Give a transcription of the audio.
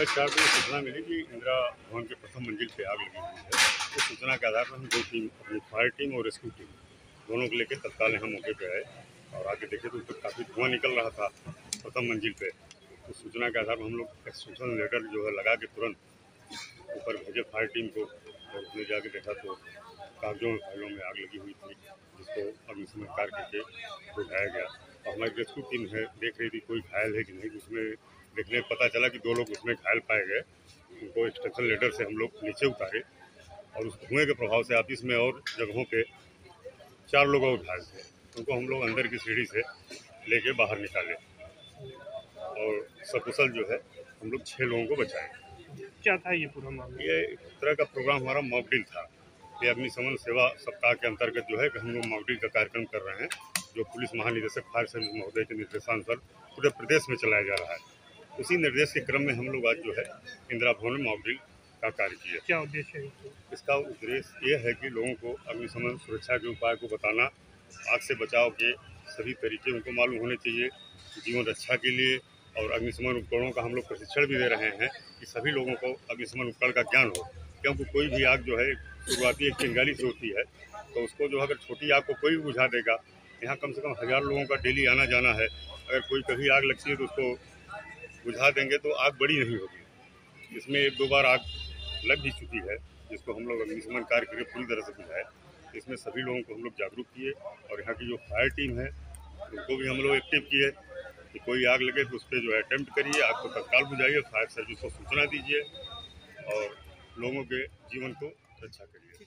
को सूचना मिली कि इंदिरा भवन के प्रथम मंजिल पे आग लगी हुई है। उस सूचना के आधार पर हम दो टीम, अपनी फायर टीम और रेस्क्यू टीम, दोनों को लेकर तत्काल यहाँ मौके पर आए और आगे देखे तो उसमें काफ़ी धुआँ निकल रहा था प्रथम मंजिल पर उस सूचना के आधार पर हम लोग एक्सट्रक्शन लेटर जो है लगा के तुरंत ऊपर भेजे फायर टीम को और उसने जाके देखा तो कागजों में फाइलों में आग लगी हुई थी जिसको अग्निशमन कार्य करके बुझाया गया। और हमारी रेस्क्यू टीम है देख रही थी कोई घायल है कि नहीं उसमें देखने पता चला कि दो लोग उसमें घायल पाए गए। उनको एक्सटेंशन लेटर से हम लोग नीचे उतारे और उस धुएँ के प्रभाव से ऑफ़िस में और जगहों पे चार लोग और घायल थे। उनको हम लोग अंदर की सीढ़ी से लेके बाहर निकाले और सकुशल जो है हम लोग छः लोगों को बचाए। क्या था ये पूरा मामला? ये तरह का प्रोग्राम हमारा मॉकड्रिल था। ये अग्निशमन सेवा सप्ताह के अंतर्गत जो है कि हम लोग मॉकड्रिल का कार्यक्रम कर रहे हैं जो पुलिस महानिदेशक फायर सर्विस महोदय के निर्देशानुसार पूरे प्रदेश में चलाया जा रहा है उसी निर्देश के क्रम में हम लोग आज जो है इंदिरा भवन में मॉकड्रिल का कार्य किया क्या उद्देश्य है इसका? इसका उद्देश्य ये है कि लोगों को अग्निशमन सुरक्षा के उपाय को बताना आग से बचाव के सभी तरीके उनको मालूम होने चाहिए जीवन रक्षा के लिए और अग्निशमन उपकरणों का हम लोग प्रशिक्षण भी दे रहे हैं कि सभी लोगों को अग्निशमन उपकरण का ज्ञान हो क्योंकि कोई भी आग जो है शुरुआती एक चिंगारी से होती है तो उसको जो अगर छोटी आग को कोई भी बुझा देगा, यहाँ कम से कम हज़ार लोगों का डेली आना जाना है। अगर कोई कभी आग लगती है तो उसको बुझा देंगे तो आग बड़ी नहीं होगी। इसमें एक दो बार आग लग भी चुकी है, जिसको हम लोग अग्निशमन कार्य करके पूरी तरह से बुझाए। इसमें सभी लोगों को हम लोग जागरूक किए और यहाँ की जो फायर टीम है, उनको भी हम लोग एक्टिव किए कि कोई आग लगे तो उस पर जो है अटेम्प्ट करिए, आग को तत्काल बुझाइए फायर सर्विस को सूचना दीजिए और लोगों के जीवन को रक्षा करिए